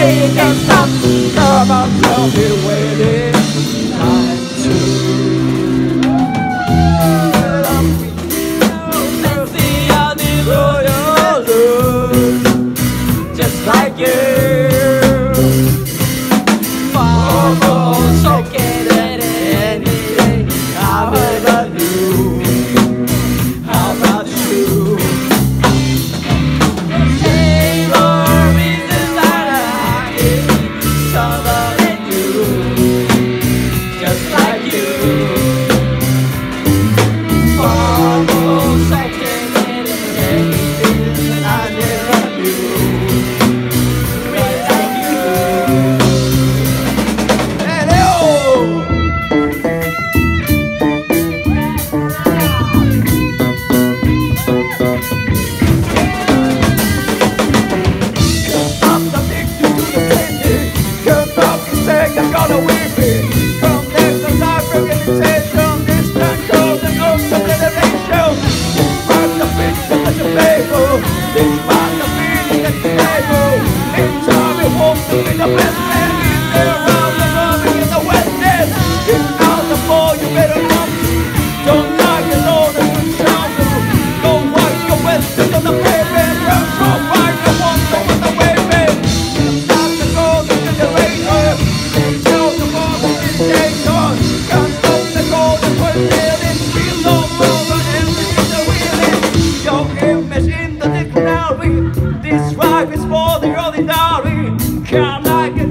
they can stop the curve of waiting just like you. the table. They found the man in the table. They saw the wolf in the best. the like a.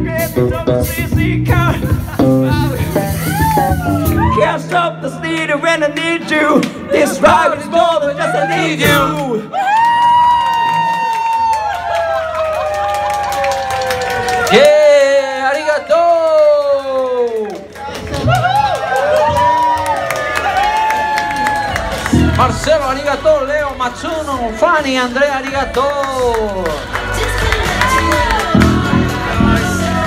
Can't stop when I need you. This is just need you. Yeah, arigato! Marcelo arigato, Leo Matsuno, Fani Andrea arigato!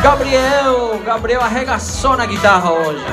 Gabriel, Gabriel arregaçou na guitarra hoje.